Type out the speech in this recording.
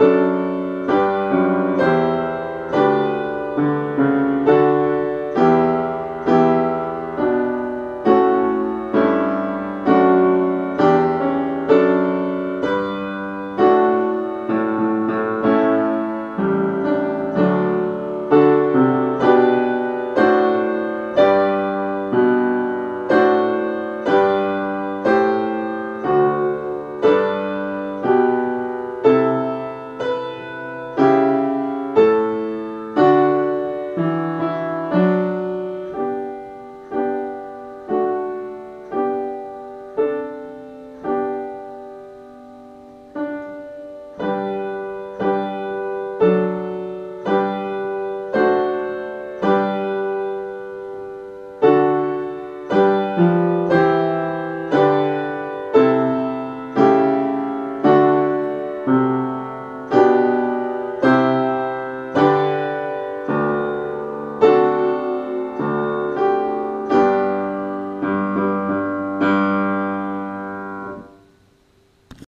Música